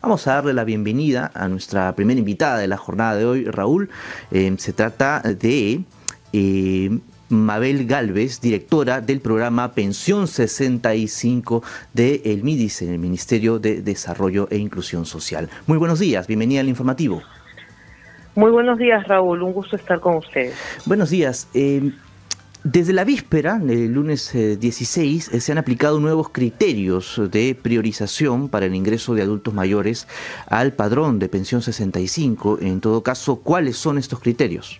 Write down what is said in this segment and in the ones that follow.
Vamos a darle la bienvenida a nuestra primera invitada de la jornada de hoy, Raúl. Eh, se trata de eh, Mabel Galvez, directora del programa Pensión 65 del el MIDIS, en el Ministerio de Desarrollo e Inclusión Social. Muy buenos días, bienvenida al informativo. Muy buenos días, Raúl, un gusto estar con ustedes. Buenos días. Eh, desde la víspera, el lunes 16, eh, eh, se han aplicado nuevos criterios de priorización para el ingreso de adultos mayores al padrón de pensión 65. En todo caso, ¿cuáles son estos criterios?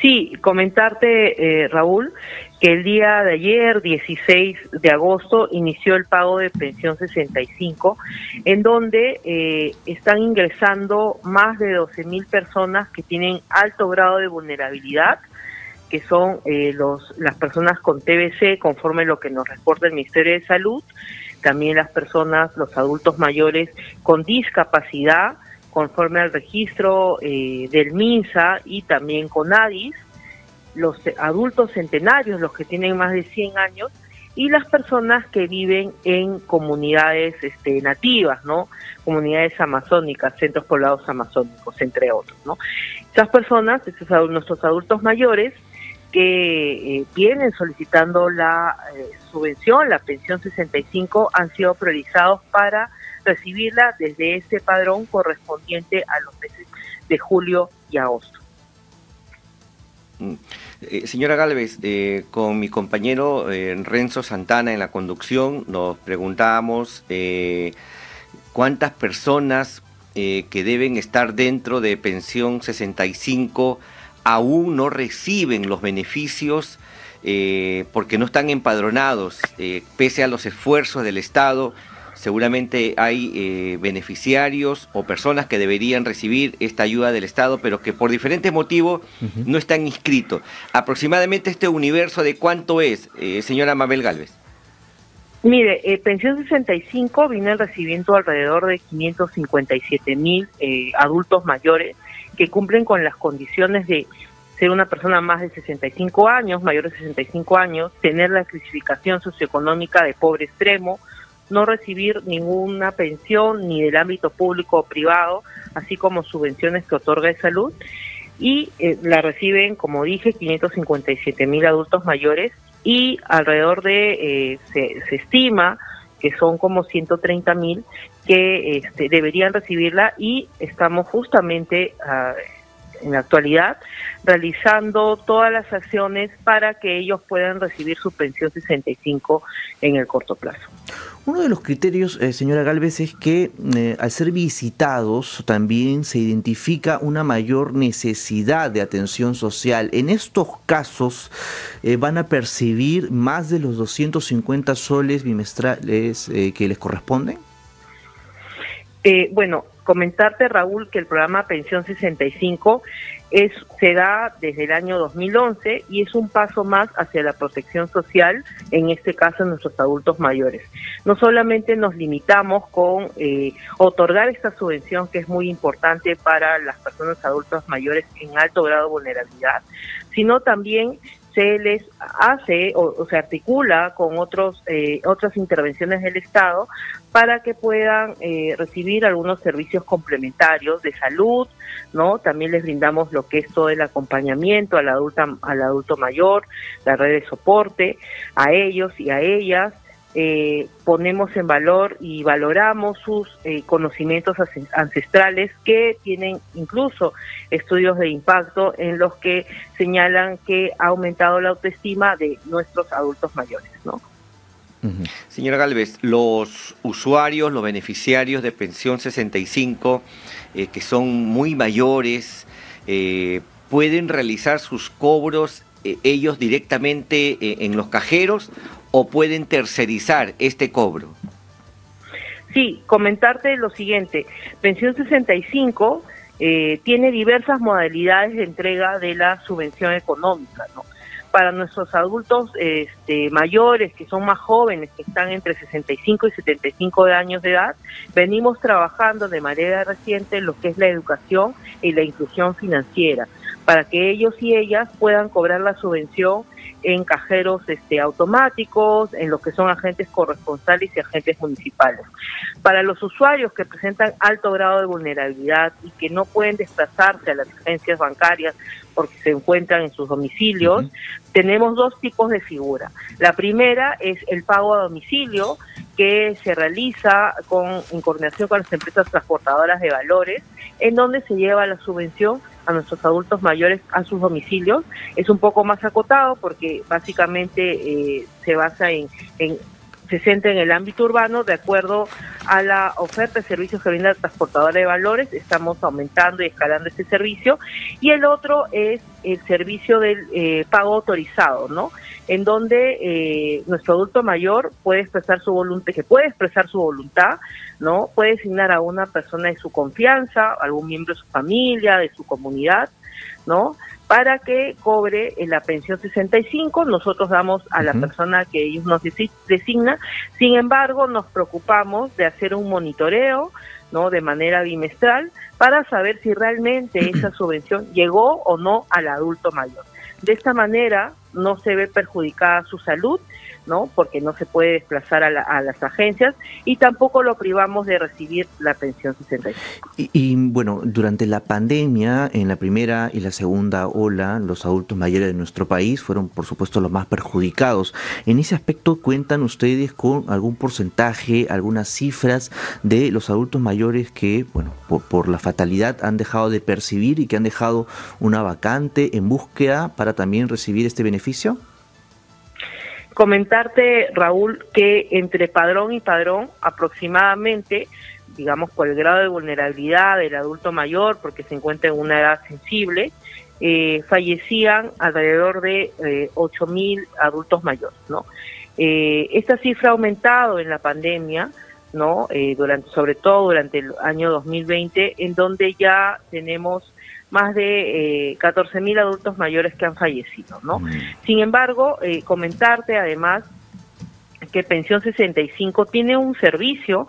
Sí, comentarte, eh, Raúl, que el día de ayer, 16 de agosto, inició el pago de pensión 65, en donde están ingresando más de 12 mil personas que tienen alto grado de vulnerabilidad que son eh, los, las personas con TBC, conforme lo que nos reporta el Ministerio de Salud, también las personas, los adultos mayores con discapacidad, conforme al registro eh, del MINSA y también con ADIS, los adultos centenarios, los que tienen más de 100 años, y las personas que viven en comunidades este, nativas, ¿no? Comunidades amazónicas, centros poblados amazónicos, entre otros, ¿no? Esas personas, esos, nuestros adultos mayores, que eh, vienen solicitando la eh, subvención, la pensión 65, han sido priorizados para recibirla desde ese padrón correspondiente a los meses de julio y agosto. Mm. Eh, señora Galvez, con mi compañero Renzo Santana en la conducción nos preguntábamos cuántas personas que deben estar dentro de pensión 65 aún no reciben los beneficios eh, porque no están empadronados, eh, pese a los esfuerzos del Estado. Seguramente hay eh, beneficiarios o personas que deberían recibir esta ayuda del Estado, pero que por diferentes motivos no están inscritos. Aproximadamente este universo de cuánto es, señora Mabel Galvez. Mire, Pensión 65 viene recibiendo alrededor de 557 mil adultos mayores que cumplen con las condiciones de ser una persona más de 65 años, mayor de 65 años, tener la clasificación socioeconómica de pobre extremo, no recibir ninguna pensión ni del ámbito público o privado, así como subvenciones que otorga de salud, y eh, la reciben, como dije, 557 mil adultos mayores y alrededor de, eh, se, se, estima que son como 130 mil que este, deberían recibirla y estamos justamente ah, en la actualidad realizando todas las acciones para que ellos puedan recibir su pensión 65 en el corto plazo. Uno de los criterios, eh, señora Galvez, es que eh, al ser visitados también se identifica una mayor necesidad de atención social. En estos casos eh, van a percibir más de los 250 soles bimestrales que les corresponden. Bueno, comentarte, Raúl, que el programa Pensión 65 es, se da desde el año 2011 y es un paso más hacia la protección social, en este caso en nuestros adultos mayores. No solamente nos limitamos con eh, otorgar esta subvención que es muy importante para las personas adultas mayores en alto grado de vulnerabilidad, sino también se les hace o, se articula con otros eh, otras intervenciones del Estado para que puedan eh, recibir algunos servicios complementarios de salud, ¿no? También les brindamos lo que es todo el acompañamiento al adulta, al adulto mayor, la red de soporte a ellos y a ellas eh, ponemos en valor y valoramos sus eh, conocimientos ancestrales que tienen incluso estudios de impacto en los que señalan que ha aumentado la autoestima de nuestros adultos mayores, ¿no? Señora Galvez, los usuarios, los beneficiarios de pensión 65, eh, que son muy mayores, eh, pueden realizar sus cobros ellos directamente en los cajeros o pueden tercerizar este cobro? Sí, comentarte lo siguiente. Pensión 65 eh, tiene diversas modalidades de entrega de la subvención económica, ¿no? Para nuestros adultos este, mayores, que son más jóvenes, que están entre 65 y 75 años de edad, venimos trabajando de manera reciente en lo que es la educación y la inclusión financiera, para que ellos y ellas puedan cobrar la subvención en cajeros este, automáticos, en lo que son agentes corresponsales y agentes municipales. Para los usuarios que presentan alto grado de vulnerabilidad y que no pueden desplazarse a las agencias bancarias porque se encuentran en sus domicilios, tenemos dos tipos de figura. La primera es el pago a domicilio, que se realiza con, en coordinación con las empresas transportadoras de valores, en donde se lleva la subvención a nuestros adultos mayores a sus domicilios. Es un poco más acotado porque básicamente eh, se basa en, en se centra en el ámbito urbano de acuerdo a la oferta de servicios que brinda la transportadora de valores. Estamos aumentando y escalando este servicio. Y el otro es el servicio del eh, pago autorizado, ¿no? En donde eh, nuestro adulto mayor puede expresar su voluntad, que puede expresar su voluntad, ¿no? Puede designar a una persona de su confianza, algún miembro de su familia, de su comunidad, ¿no? Para que cobre la pensión 65, nosotros damos a la persona que ellos nos designan, sin embargo nos preocupamos de hacer un monitoreo, ¿no? De manera bimestral para saber si realmente esa subvención llegó o no al adulto mayor. De esta manera no se ve perjudicada su salud ¿no? Porque no se puede desplazar a, las agencias y tampoco lo privamos de recibir la pensión 65. Y, bueno, durante la pandemia, en la primera y la segunda ola, los adultos mayores de nuestro país fueron, por supuesto, los más perjudicados. En ese aspecto, ¿cuentan ustedes con algún porcentaje, algunas cifras de los adultos mayores que, bueno, por la fatalidad han dejado de percibir y que han dejado una vacante en búsqueda para también recibir este beneficio? Comentarte, Raúl, que entre padrón y padrón aproximadamente, digamos, por el grado de vulnerabilidad del adulto mayor, porque se encuentra en una edad sensible, eh, fallecían alrededor de eh, 8.000 adultos mayores, ¿no? Eh, esta cifra ha aumentado en la pandemia, ¿no? Eh, sobre todo durante el año 2020, en donde ya tenemos más de eh, 14 mil adultos mayores que han fallecido, ¿no? Mm. Sin embargo, eh, comentarte además que Pensión 65 tiene un servicio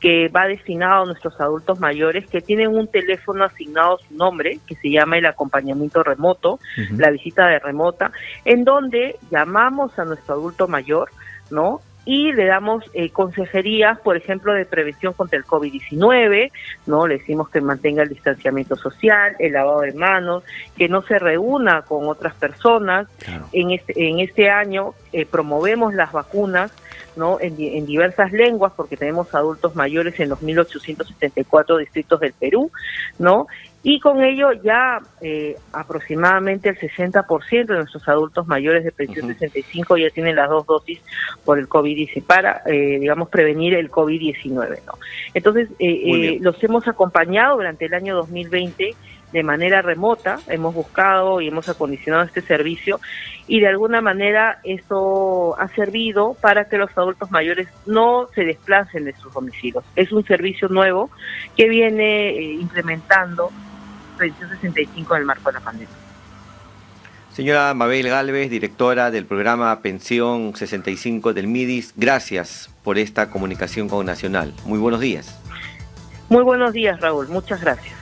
que va destinado a nuestros adultos mayores que tienen un teléfono asignado a su nombre, que se llama el acompañamiento remoto, la visita de remota, en donde llamamos a nuestro adulto mayor, ¿no? Y le damos eh, consejerías, por ejemplo, de prevención contra el COVID-19, ¿no? Le decimos que mantenga el distanciamiento social, el lavado de manos, que no se reúna con otras personas. En, este, en este año eh, promovemos las vacunas, ¿no? En, en, diversas lenguas, porque tenemos adultos mayores en los 1874 distritos del Perú, ¿no? Y con ello ya eh, aproximadamente el 60% de nuestros adultos mayores de pensión 65 ya tienen las dos dosis por el COVID-19 para, eh, digamos, prevenir el COVID-19. ¿no? Entonces, eh, eh los hemos acompañado durante el año 2020 de manera remota, hemos buscado y hemos acondicionado este servicio y de alguna manera esto ha servido para que los adultos mayores no se desplacen de sus domicilios. Es un servicio nuevo que viene implementando 65 en el marco de la pandemia. Señora Mabel Galvez, directora del programa Pensión 65 del MIDIS, gracias por esta comunicación con Nacional. Muy buenos días. Muy buenos días, Raúl. Muchas gracias.